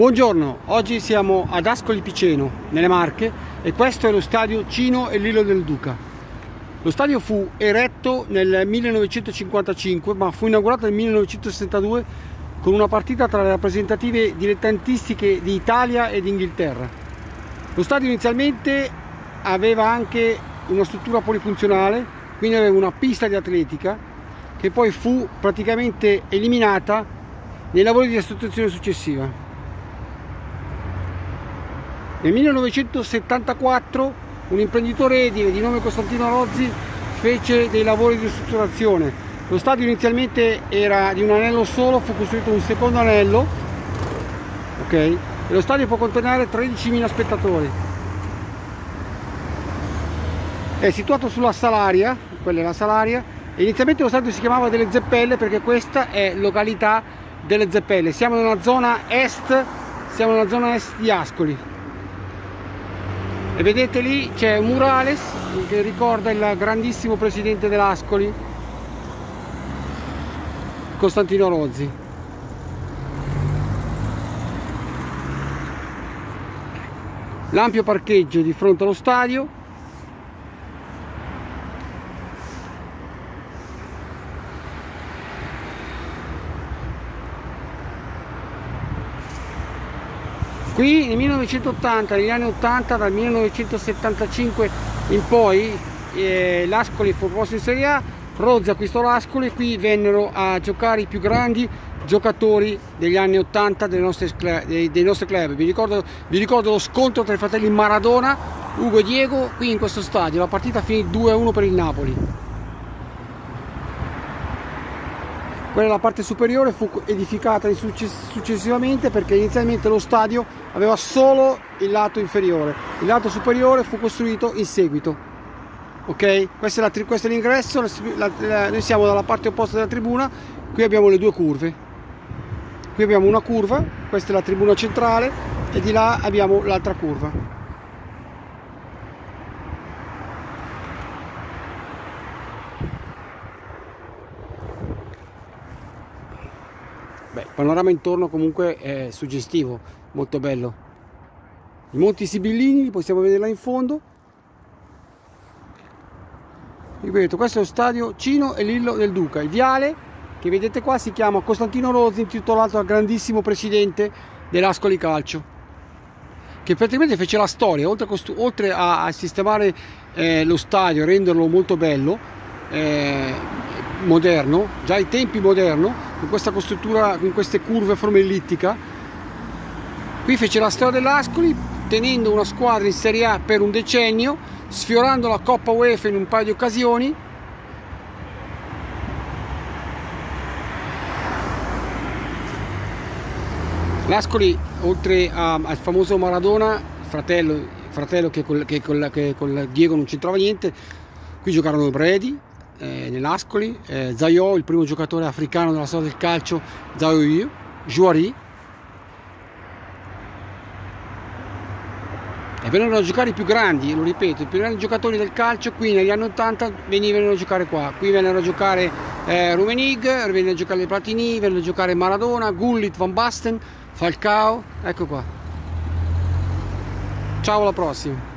Buongiorno, oggi siamo ad Ascoli Piceno, nelle Marche, e questo è lo stadio Cino e Lillo del Duca. Lo stadio fu eretto nel 1955, ma fu inaugurato nel 1962 con una partita tra le rappresentative dilettantistiche di Italia ed Inghilterra. Lo stadio inizialmente aveva anche una struttura polifunzionale, quindi aveva una pista di atletica che poi fu praticamente eliminata nei lavori di ristrutturazione successiva. Nel 1974 un imprenditore edile di nome Costantino Rozzi fece dei lavori di ristrutturazione. Lo stadio inizialmente era di un anello solo, fu costruito un secondo anello, ok? E lo stadio può contenere 13.000 spettatori. È situato sulla Salaria, quella è la Salaria, e inizialmente lo stadio si chiamava delle Zeppelle perché questa è località delle Zeppelle. Siamo nella zona est, siamo nella zona est di Ascoli e vedete lì c'è un murales che ricorda il grandissimo presidente dell'Ascoli Costantino Rozzi. L'ampio parcheggio di fronte allo stadio Qui nel 1980, negli anni 80, dal 1975 in poi, eh, l'Ascoli fu proposto in Serie A, Rozzi acquistò l'Ascoli e qui vennero a giocare i più grandi giocatori degli anni 80 dei nostri, dei, dei nostri club. Vi ricordo, vi ricordo, lo scontro tra i fratelli Maradona, Ugo e Diego, qui in questo stadio. La partita finì 2-1 per il Napoli. Quella la parte superiore fu edificata successivamente perché inizialmente lo stadio aveva solo il lato inferiore. Il lato superiore fu costruito in seguito. Ok? Questo è, questo è l'ingresso noi siamo dalla parte opposta della tribuna qui abbiamo le due curve. Qui abbiamo una curva questa è la tribuna centrale e di là abbiamo l'altra curva Beh, il panorama intorno comunque è suggestivo, molto bello. I Monti Sibillini li possiamo vedere là in fondo. Ripeto, questo è lo stadio Cino e Lillo del Duca. Il viale che vedete qua si chiama Costantino Rozzi, intitolato al grandissimo presidente dell'Ascoli Calcio, che praticamente fece la storia, oltre a, oltre a, sistemare eh, lo stadio, renderlo molto bello, eh, moderno, già ai tempi moderno, con questa costruttura, con queste curve a forma ellittica. Qui fece la storia dell'Ascoli, tenendo una squadra in Serie A per un decennio, sfiorando la Coppa UEFA in un paio di occasioni. L'Ascoli, oltre a, al famoso Maradona, fratello, fratello che, col, che, col, che con Diego non c'entrava niente, qui giocarono Bredi, eh, nell'Ascoli, eh, Zayo, il primo giocatore africano della storia del calcio, Zayo Jouari. E vennero a giocare i più grandi, lo ripeto, i più grandi giocatori del calcio qui negli anni 80 venivano a giocare qua. Qui vennero a giocare eh, Rumenig, vennero a giocare Platini, vennero a giocare Maradona, Gullit, Van Basten, Falcao, ecco qua. Ciao alla prossima.